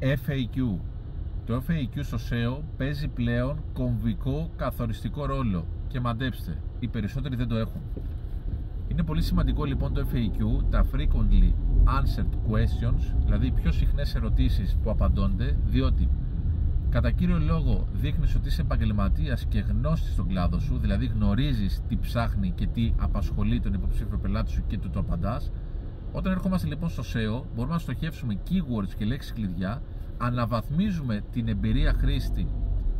FAQ. Το FAQ στο SEO παίζει πλέον κομβικό καθοριστικό ρόλο και μαντέψτε, οι περισσότεροι δεν το έχουν. Είναι πολύ σημαντικό λοιπόν το FAQ, τα Frequently Answered Questions, δηλαδή οι πιο συχνές ερωτήσεις που απαντώνται, διότι κατά κύριο λόγο δείχνεις ότι είσαι επαγγελματίας και γνώστης στον κλάδο σου, δηλαδή γνωρίζεις τι ψάχνει και τι απασχολεί τον υποψήφιο πελάτη σου και του το απαντάς. Όταν ερχόμαστε λοιπόν στο SEO, μπορούμε να στοχεύσουμε keywords και λέξεις κλειδιά, αναβαθμίζουμε την εμπειρία χρήστη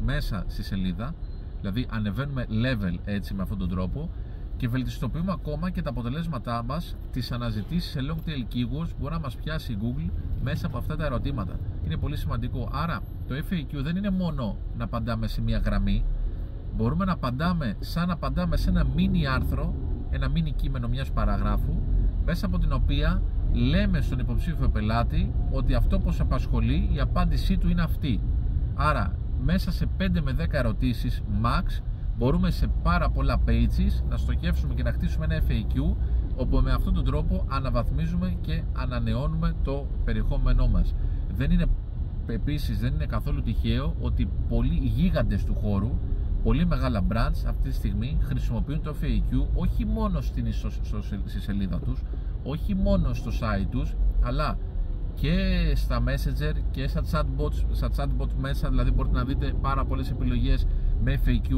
μέσα στη σελίδα, δηλαδή ανεβαίνουμε level έτσι με αυτόν τον τρόπο και βελτιστοποιούμε ακόμα και τα αποτελέσματά μας, τις αναζητήσεις σε long tail keywords που μπορεί να μας πιάσει η Google μέσα από αυτά τα ερωτήματα. Είναι πολύ σημαντικό. Άρα το FAQ δεν είναι μόνο να απαντάμε σε μία γραμμή, μπορούμε να απαντάμε σαν να απαντάμε σε ένα mini άρθρο, ένα mini κείμενο μιας παραγράφου, μέσα από την οποία λέμε στον υποψήφιο πελάτη ότι αυτό που σε απασχολεί η απάντησή του είναι αυτή. Άρα μέσα σε 5 με 10 ερωτήσεις max μπορούμε σε πάρα πολλά pages να στοχεύσουμε και να χτίσουμε ένα FAQ όπου με αυτόν τον τρόπο αναβαθμίζουμε και ανανεώνουμε το περιεχόμενό μας. Δεν είναι επίσης δεν είναι καθόλου τυχαίο ότι πολλοί γίγαντες του χώρου πολύ μεγάλα brands αυτή τη στιγμή χρησιμοποιούν το FAQ όχι μόνο στην στη σελίδα τους όχι μόνο στο site τους αλλά και στα messenger και στα chatbots, στα chatbot μέσα. Δηλαδή μπορείτε να δείτε πάρα πολλές επιλογές με FAQ,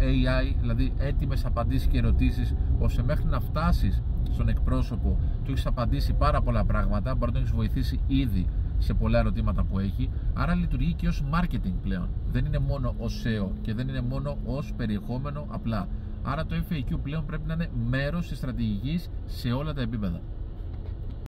AI, δηλαδή έτοιμες απαντήσεις και ερωτήσεις ώστε μέχρι να φτάσεις στον εκπρόσωπο του έχεις απαντήσει πάρα πολλά πράγματα μπορεί να έχεις βοηθήσει ήδη σε πολλά ερωτήματα που έχει. Άρα λειτουργεί και ως marketing πλέον. Δεν είναι μόνο ως SEO και δεν είναι μόνο ως περιεχόμενο απλά άρα το FAQ πλέον πρέπει να είναι μέρος της στρατηγικής σε όλα τα επίπεδα